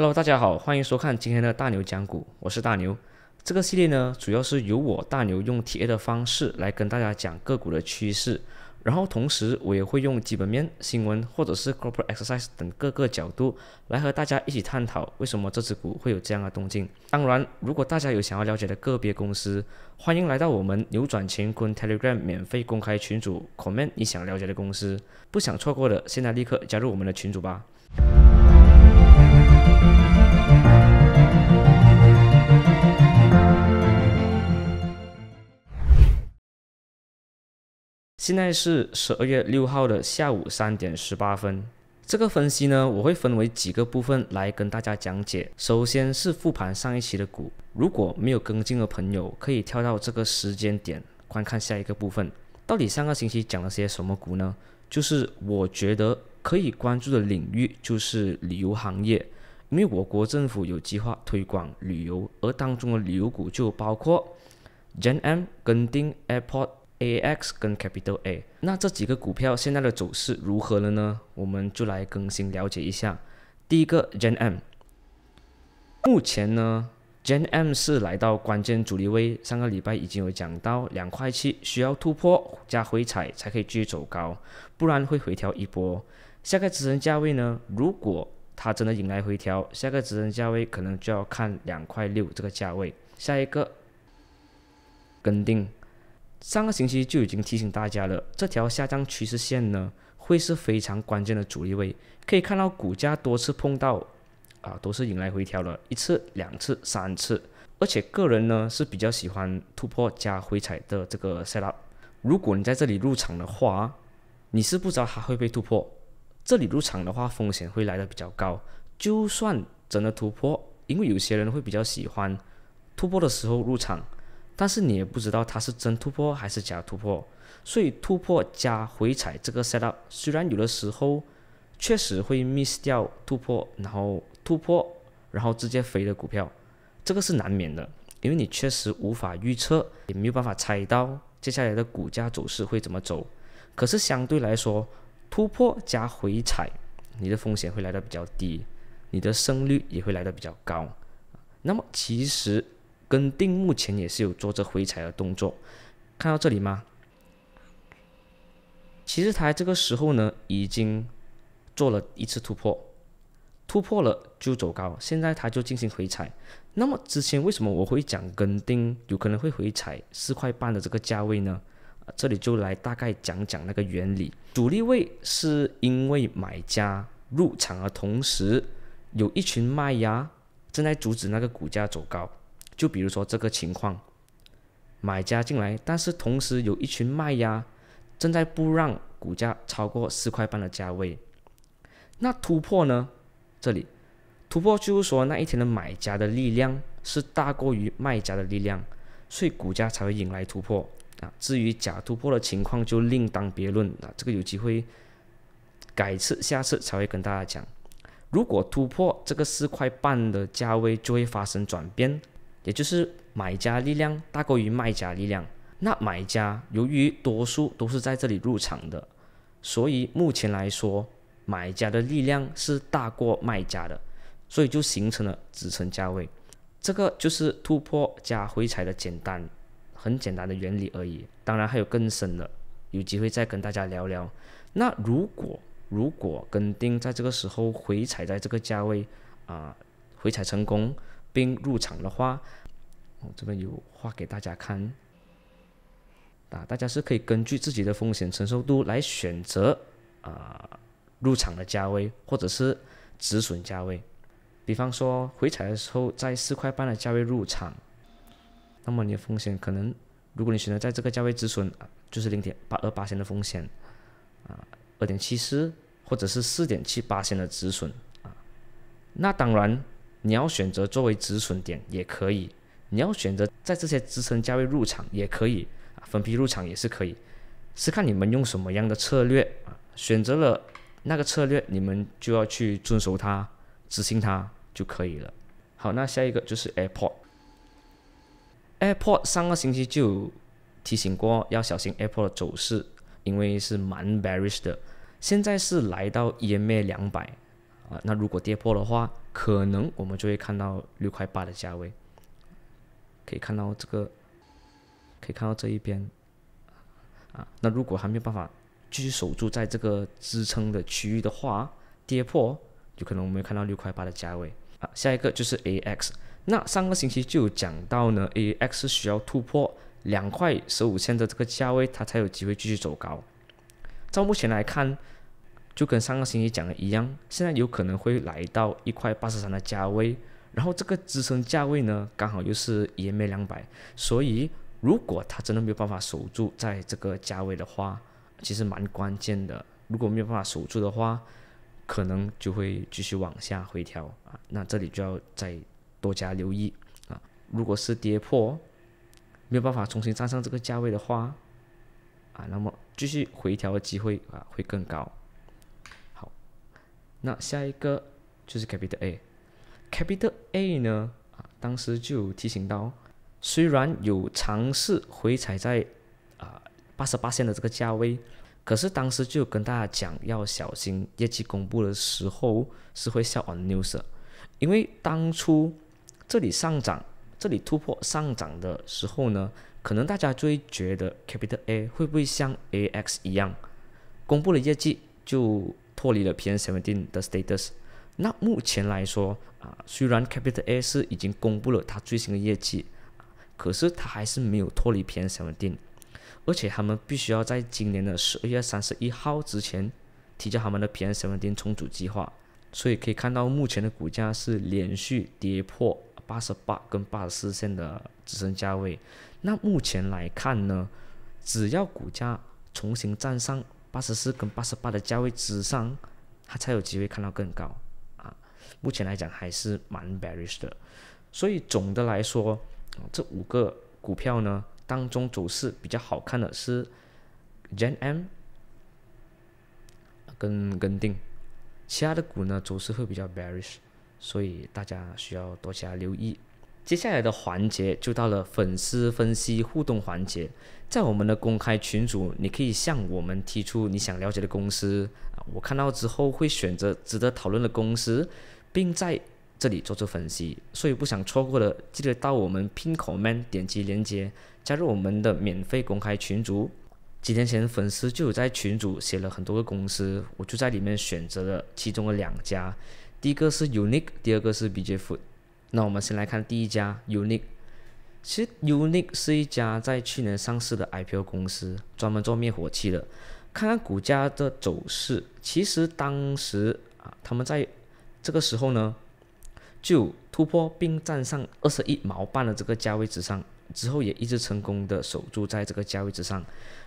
Hello，大家好，欢迎收看今天的大牛讲股，我是大牛。这个系列呢，主要是由我大牛用体验的方式来跟大家讲个股的趋势，然后同时我也会用基本面、新闻或者是 corporate exercise 等各个角度来和大家一起探讨为什么这只股会有这样的动静。当然，如果大家有想要了解的个别公司，欢迎来到我们扭转乾坤 Telegram 免费公开群组，comment 你想了解的公司，不想错过的，现在立刻加入我们的群组吧。现在是十二月六号的下午三点十八分。这个分析呢，我会分为几个部分来跟大家讲解。首先是复盘上一期的股，如果没有跟进的朋友，可以跳到这个时间点观看下一个部分。到底上个星期讲了些什么股呢？就是我觉得可以关注的领域就是旅游行业，因为我国政府有计划推广旅游，而当中的旅游股就包括 Gen M、跟丁 Airport。A X 跟 Capital A，那这几个股票现在的走势如何了呢？我们就来更新了解一下。第一个 Gen M，目前呢，Gen M 是来到关键阻力位，上个礼拜已经有讲到两块七需要突破加回踩才可以继续走高，不然会回调一波。下个支撑价位呢，如果它真的引来回调，下个支撑价位可能就要看两块六这个价位。下一个跟定。上个星期就已经提醒大家了，这条下降趋势线呢，会是非常关键的阻力位。可以看到股价多次碰到，啊，都是引来回调了一次、两次、三次。而且个人呢是比较喜欢突破加回踩的这个 set up。如果你在这里入场的话，你是不知道它会被突破。这里入场的话，风险会来的比较高。就算真的突破，因为有些人会比较喜欢突破的时候入场。但是你也不知道它是真突破还是假突破，所以突破加回踩这个 setup 虽然有的时候确实会 miss 掉突破，然后突破然后直接飞的股票，这个是难免的，因为你确实无法预测，也没有办法猜到接下来的股价走势会怎么走。可是相对来说，突破加回踩，你的风险会来的比较低，你的胜率也会来的比较高。那么其实。跟定目前也是有做着回踩的动作，看到这里吗？其实它这个时候呢，已经做了一次突破，突破了就走高，现在它就进行回踩。那么之前为什么我会讲跟定有可能会回踩四块半的这个价位呢？这里就来大概讲讲那个原理。主力位是因为买家入场的同时，有一群卖压正在阻止那个股价走高。就比如说这个情况，买家进来，但是同时有一群卖压正在不让股价超过四块半的价位。那突破呢？这里突破就是说那一天的买家的力量是大过于卖家的力量，所以股价才会引来突破啊。至于假突破的情况就另当别论啊，这个有机会改次下次才会跟大家讲。如果突破这个四块半的价位，就会发生转变。也就是买家力量大过于卖家力量，那买家由于多数都是在这里入场的，所以目前来说，买家的力量是大过卖家的，所以就形成了支撑价位。这个就是突破加回踩的简单、很简单的原理而已。当然还有更深的，有机会再跟大家聊聊。那如果如果跟定在这个时候回踩在这个价位啊，回踩成功。并入场的话，我这边有画给大家看，啊，大家是可以根据自己的风险承受度来选择啊入场的价位或者是止损价位。比方说回踩的时候在四块半的价位入场，那么你的风险可能，如果你选择在这个价位止损，就是零点八二八千的风险，啊，二点七四或者是四点七八千的止损啊，那当然。你要选择作为止损点也可以，你要选择在这些支撑价位入场也可以啊，分批入场也是可以，是看你们用什么样的策略啊。选择了那个策略，你们就要去遵守它，执行它就可以了。好，那下一个就是 Airport。Airport 上个星期就提醒过要小心 Airport 的走势，因为是蛮 bearish 的。现在是来到 EMA 两百。啊，那如果跌破的话，可能我们就会看到六块八的价位。可以看到这个，可以看到这一边，啊，那如果还没有办法继续守住在这个支撑的区域的话，跌破就可能我们看到六块八的价位。啊，下一个就是 AX，那上个星期就有讲到呢，AX 是需要突破两块十五线的这个价位，它才有机会继续走高。照目前来看。就跟上个星期讲的一样，现在有可能会来到一块八十三的价位，然后这个支撑价位呢，刚好又是 EMA 两百，所以如果它真的没有办法守住在这个价位的话，其实蛮关键的。如果没有办法守住的话，可能就会继续往下回调啊，那这里就要再多加留意啊。如果是跌破，没有办法重新站上这个价位的话，啊，那么继续回调的机会啊会更高。那下一个就是 Capital A，Capital A 呢啊，当时就有提醒到，虽然有尝试回踩在啊八十八线的这个价位，可是当时就跟大家讲要小心业绩公布的时候是会笑 on news，因为当初这里上涨，这里突破上涨的时候呢，可能大家就会觉得 Capital A 会不会像 AX 一样，公布了业绩就。脱离了 PN17 的 status，那目前来说啊，虽然 Capital A 是已经公布了它最新的业绩，可是它还是没有脱离 PN17，而且他们必须要在今年的十二月三十一号之前提交他们的 PN17 重组计划，所以可以看到目前的股价是连续跌破八十八跟八十四线的支撑价位。那目前来看呢，只要股价重新站上。八十四跟八十八的价位之上，它才有机会看到更高啊。目前来讲还是蛮 bearish 的，所以总的来说，这五个股票呢当中走势比较好看的是 Gen M 跟跟定，其他的股呢走势会比较 bearish，所以大家需要多加留意。接下来的环节就到了粉丝分析互动环节，在我们的公开群组，你可以向我们提出你想了解的公司，我看到之后会选择值得讨论的公司，并在这里做出分析。所以不想错过的，记得到我们 Pin Comment 点击链接，加入我们的免费公开群组。几天前粉丝就有在群组写了很多个公司，我就在里面选择了其中的两家，第一个是 Unique，第二个是 BJ Food。那我们先来看第一家 Unique，其实 Unique 是一家在去年上市的 IPO 公司，专门做灭火器的。看看股价的走势，其实当时啊，他们在这个时候呢，就突破并站上二十一毛半的这个价位之上，之后也一直成功的守住在这个价位之上。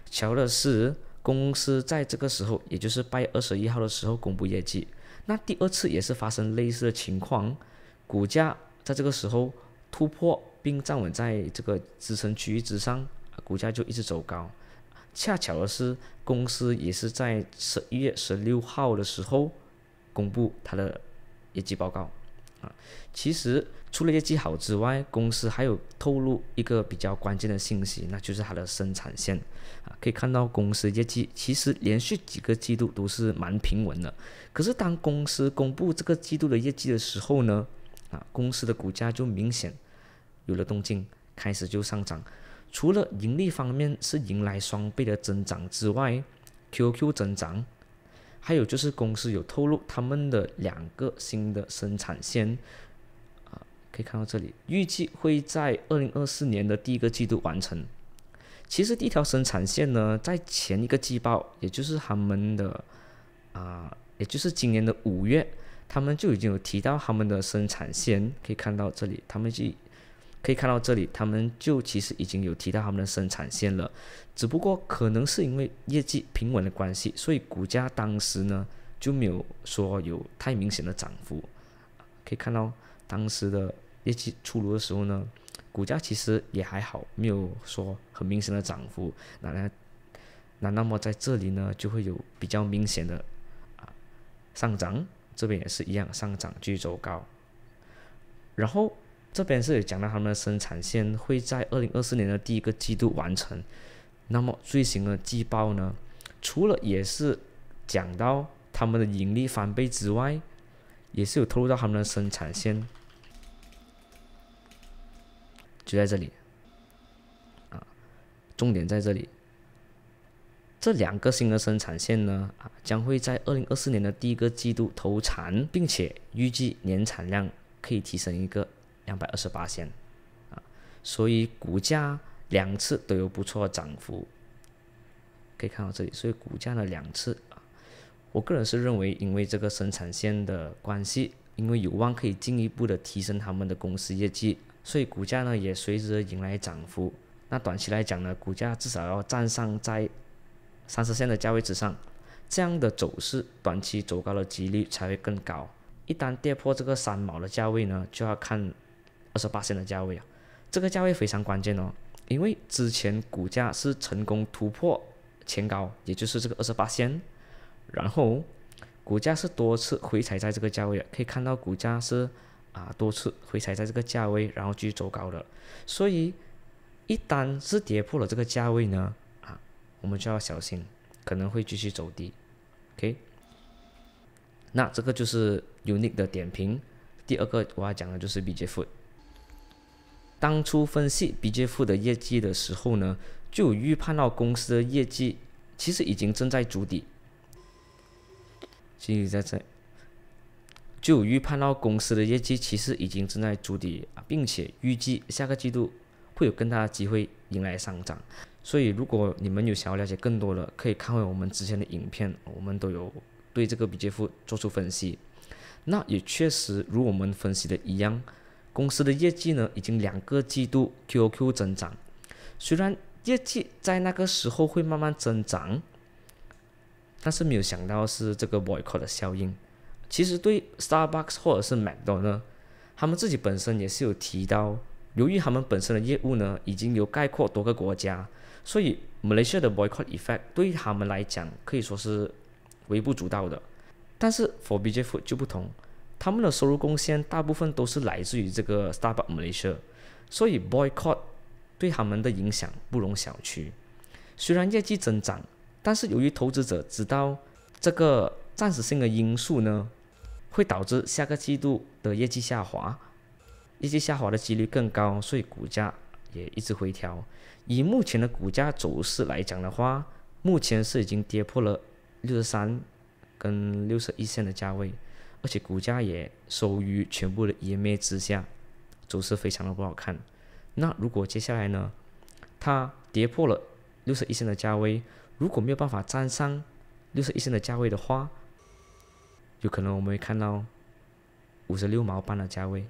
巧的是，公司在这个时候，也就是八月二十一号的时候公布业绩，那第二次也是发生类似的情况，股价。在这个时候突破并站稳在这个支撑区域之上，股价就一直走高。恰巧的是，公司也是在十一月十六号的时候公布它的业绩报告。啊，其实除了业绩好之外，公司还有透露一个比较关键的信息，那就是它的生产线。啊，可以看到公司业绩其实连续几个季度都是蛮平稳的。可是当公司公布这个季度的业绩的时候呢？啊，公司的股价就明显有了动静，开始就上涨。除了盈利方面是迎来双倍的增长之外，QQ 增长，还有就是公司有透露他们的两个新的生产线，啊，可以看到这里，预计会在二零二四年的第一个季度完成。其实第一条生产线呢，在前一个季报，也就是他们的啊，也就是今年的五月。他们就已经有提到他们的生产线，可以看到这里，他们就可以看到这里，他们就其实已经有提到他们的生产线了，只不过可能是因为业绩平稳的关系，所以股价当时呢就没有说有太明显的涨幅。可以看到当时的业绩出炉的时候呢，股价其实也还好，没有说很明显的涨幅。那那那那么在这里呢，就会有比较明显的啊上涨。这边也是一样上涨，继续走高。然后这边是讲到他们的生产线会在二零二四年的第一个季度完成。那么最新的季报呢，除了也是讲到他们的盈利翻倍之外，也是有透露到他们的生产线就在这里，啊，重点在这里。这两个新的生产线呢，啊，将会在二零二四年的第一个季度投产，并且预计年产量可以提升一个两百二十八线，啊，所以股价两次都有不错的涨幅。可以看到这里，所以股价呢两次啊，我个人是认为，因为这个生产线的关系，因为有望可以进一步的提升他们的公司业绩，所以股价呢也随之迎来涨幅。那短期来讲呢，股价至少要站上在三十线的价位之上，这样的走势短期走高的几率才会更高。一旦跌破这个三毛的价位呢，就要看二十八线的价位啊，这个价位非常关键哦，因为之前股价是成功突破。前高，也就是这个二十八线，然后股价是多次回踩在这个价位可以看到股价是啊多次回踩在这个价位，然后继续走高的，所以一旦是跌破了这个价位呢，我们就要小心，可能会继续走低，OK，那这个就是 Unique 的点评。第二个我要讲的就是 BJF 当初分析 BJF 的业绩的时候呢。就预判到公司的业绩其实已经正在筑底，继续在这，就预判到公司的业绩其实已经正在筑底，并且预计下个季度会有更大的机会迎来上涨。所以，如果你们有想要了解更多的，可以看回我们之前的影片，我们都有对这个比杰夫做出分析。那也确实如我们分析的一样，公司的业绩呢已经两个季度 QoQ 增长，虽然。业绩在那个时候会慢慢增长，但是没有想到是这个 boycott 的效应。其实对 Starbucks 或者是 McDonald 呢，他们自己本身也是有提到，由于他们本身的业务呢已经有概括多个国家，所以 Malaysia 的 boycott effect 对于他们来讲可以说是微不足道的。但是 For BJ Food 就不同，他们的收入贡献大部分都是来自于这个 Starbucks Malaysia，所以 boycott。对他们的影响不容小觑。虽然业绩增长，但是由于投资者知道这个暂时性的因素呢，会导致下个季度的业绩下滑，业绩下滑的几率更高，所以股价也一直回调。以目前的股价走势来讲的话，目前是已经跌破了六十三跟六十一线的价位，而且股价也收于全部的湮灭之下，走势非常的不好看。那如果接下来呢，它跌破了六十一线的价位，如果没有办法站上六十一线的价位的话，有可能我们会看到五十六毛半的价位。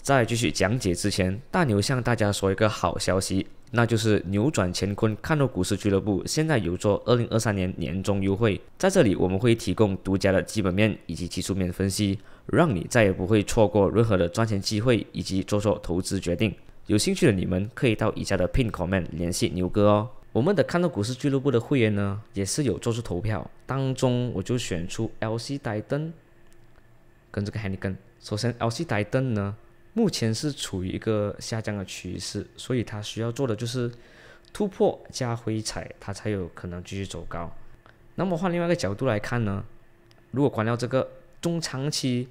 在继续讲解之前，大牛向大家说一个好消息，那就是扭转乾坤看到股市俱乐部现在有做二零二三年年终优惠，在这里我们会提供独家的基本面以及技术面分析，让你再也不会错过任何的赚钱机会以及做错投资决定。有兴趣的你们可以到以下的 pin comment 联系牛哥哦。我们的看到股市俱乐部的会员呢，也是有做出投票，当中我就选出 LC 戴登跟这个 Hanigan。首先，LC 戴登呢，目前是处于一个下降的趋势，所以它需要做的就是突破加回踩，它才有可能继续走高。那么换另外一个角度来看呢，如果关掉这个中长期，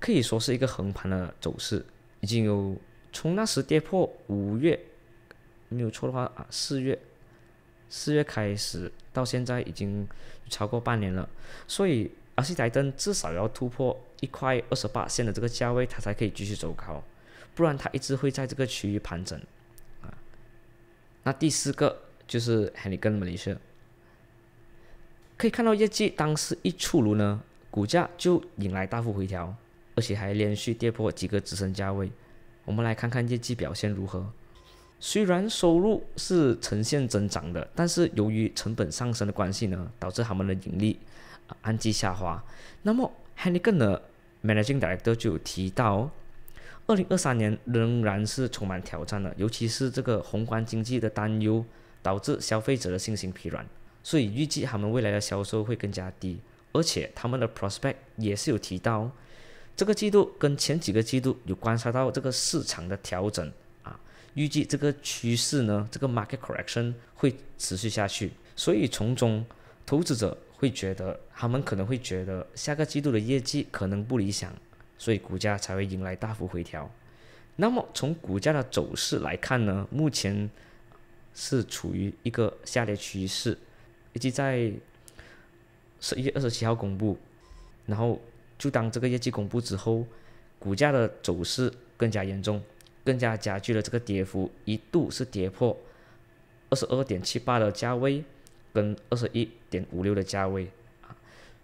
可以说是一个横盘的走势，已经有。从那时跌破五月，没有错的话啊，四月，四月开始到现在已经超过半年了，所以阿西台灯至少要突破一块二十八线的这个价位，它才可以继续走高，不然它一直会在这个区域盘整啊。那第四个就是 h e n r y g u n Malaysia，，可以看到业绩当时一出炉呢，股价就引来大幅回调，而且还连续跌破几个支撑价位。我们来看看业绩表现如何。虽然收入是呈现增长的，但是由于成本上升的关系呢，导致他们的盈利按季下滑。那么 h e n n i g a n 的 Managing Director 就有提到，二零二三年仍然是充满挑战的，尤其是这个宏观经济的担忧导致消费者的信心疲软，所以预计他们未来的销售会更加低，而且他们的 Prospect 也是有提到。这个季度跟前几个季度有观察到这个市场的调整啊，预计这个趋势呢，这个 market correction 会持续下去，所以从中投资者会觉得，他们可能会觉得下个季度的业绩可能不理想，所以股价才会迎来大幅回调。那么从股价的走势来看呢，目前是处于一个下跌趋势，以及在十一月二十七号公布，然后就当这个业绩公布之后，股价的走势更加严重，更加加剧了这个跌幅，一度是跌破二十二点七八的价位。跟二十一点五六的价位啊，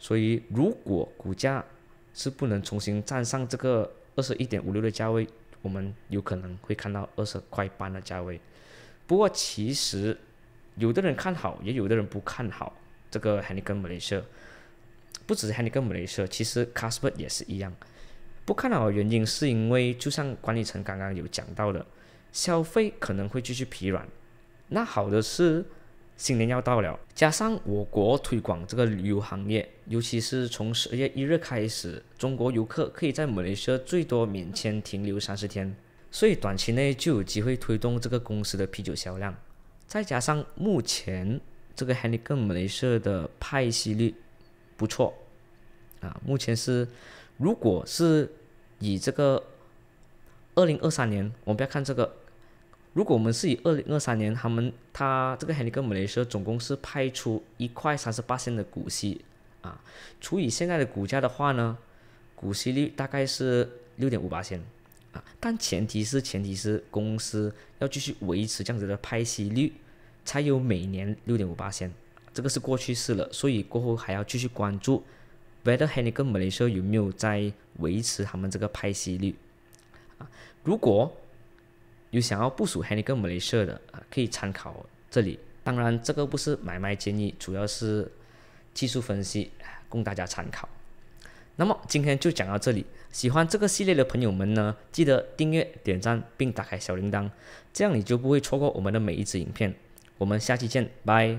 所以如果股价是不能重新站上这个二十一点五六的价位，我们有可能会看到二十块半的价位。不过其实有的人看好，也有的人不看好这个 h e n n i g a n Malaysia，不只是 h e n n i g a n Malaysia，其实 Casper 也是一样。不看好的原因是因为就像管理层刚刚有讲到的，消费可能会继续疲软。那好的是。新年要到了，加上我国推广这个旅游行业，尤其是从十二月一日开始，中国游客可以在马来西亚最多免签停留三十天，所以短期内就有机会推动这个公司的啤酒销量。再加上目前这个 Heineken 马来西亚的派息率不错啊，目前是如果是以这个二零二三年，我们不要看这个。如果我们是以二零二三年，他们他这个 Heineken Malaysia 总共是派出一块三十八仙的股息啊，除以现在的股价的话呢，股息率大概是六点五八仙啊，但前提是前提是公司要继续维持这样子的派息率，才有每年六点五八仙，这个是过去式了，所以过后还要继续关注，whether Heineken Malaysia 有没有在维持他们这个派息率啊，如果。有想要部署 h e n n i g a n Malaysia 的啊，可以参考这里。当然，这个不是买卖建议，主要是技术分析，供大家参考。那么今天就讲到这里。喜欢这个系列的朋友们呢，记得订阅、点赞并打开小铃铛，这样你就不会错过我们的每一支影片。我们下期见，拜。